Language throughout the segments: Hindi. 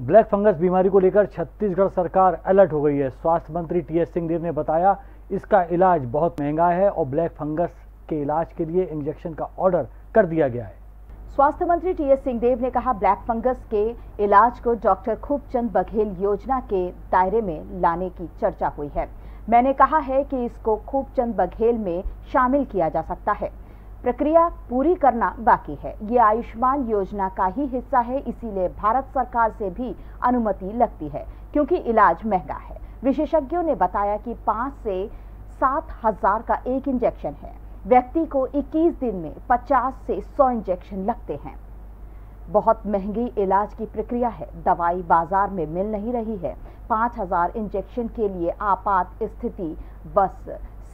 ब्लैक फंगस बीमारी को लेकर छत्तीसगढ़ सरकार अलर्ट हो गई है। स्वास्थ्य मंत्री टी एस सिंहदेव ने बताया, इसका इलाज बहुत महँगा है और ब्लैक फंगस के इलाज के लिए इंजेक्शन का ऑर्डर कर दिया गया है। स्वास्थ्य मंत्री टी एस सिंहदेव ने कहा, ब्लैक फंगस के इलाज को डॉक्टर खूबचंद बघेल योजना के दायरे में लाने की चर्चा हुई है। मैंने कहा है कि इसको खूबचंद बघेल में शामिल किया जा सकता है। प्रक्रिया पूरी करना बाकी है। ये आयुष्मान योजना का ही हिस्सा है, इसीलिए भारत सरकार से भी अनुमति लगती है, क्योंकि इलाज महँगा है। विशेषज्ञों ने बताया कि पाँच से सात हज़ार का एक इंजेक्शन है। व्यक्ति को 21 दिन में 50 से 100 इंजेक्शन लगते हैं। बहुत महँगी इलाज की प्रक्रिया है। दवाई बाज़ार में मिल नहीं रही है। 5000 इंजेक्शन के लिए आपात स्थिति, बस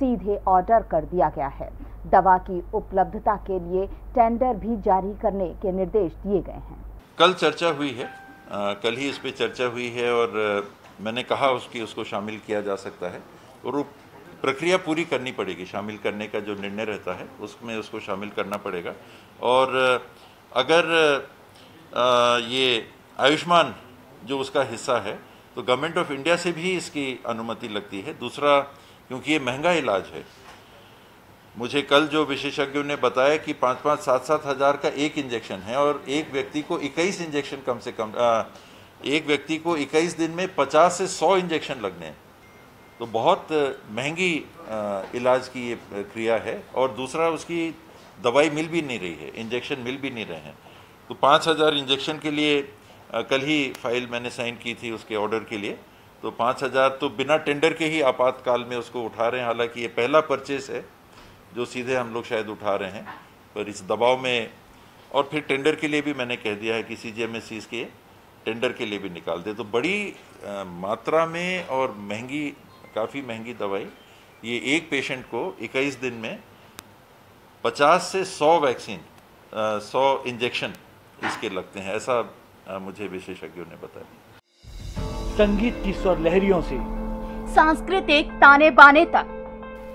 सीधे ऑर्डर कर दिया गया है। दवा की उपलब्धता के लिए टेंडर भी जारी करने के निर्देश दिए गए हैं। कल चर्चा हुई है। आ, कल ही इस पर चर्चा हुई है और आ, मैंने कहा उसकी उसको शामिल किया जा सकता है और प्रक्रिया पूरी करनी पड़ेगी। शामिल करने का जो निर्णय रहता है उसमें उसको शामिल करना पड़ेगा। और अगर आ, ये आयुष्मान जो उसका हिस्सा है तो गवर्नमेंट ऑफ़ इंडिया से भी इसकी अनुमति लगती है। दूसरा क्योंकि ये महँगा इलाज है मुझे कल जो विशेषज्ञों ने बताया कि पाँच पाँच सात सात हज़ार का एक इंजेक्शन है और एक व्यक्ति को इक्कीस इंजेक्शन कम से कम आ, एक व्यक्ति को इक्कीस दिन में पचास से सौ इंजेक्शन लगने हैं। तो बहुत महँगी इलाज की ये क्रिया है और दूसरा उसकी दवाई मिल भी नहीं रही है इंजेक्शन मिल भी नहीं रहे हैं। तो पाँच हज़ार इंजेक्शन के लिए कल ही फ़ाइल मैंने साइन की थी उसके ऑर्डर के लिए। तो पाँच हज़ार तो बिना टेंडर के ही आपातकाल में उसको उठा रहे हैं हालाँकि ये पहला परचेस है। जो सीधे हम लोग शायद उठा रहे हैं पर इस दबाव में और फिर टेंडर के लिए भी मैंने कह दिया है कि सी जी के टेंडर के लिए भी निकाल दे। तो बड़ी आ, मात्रा में और महँगी काफ़ी महँगी दवाई ये एक पेशेंट को 21 दिन में 50 से 100 वैक्सीन 100 इंजेक्शन इसके लगते हैं ऐसा आ, मुझे विशेषज्ञों ने बताया। संगीत की स्वर लहरियों से। सांस्कृतिक ताने बाने तक।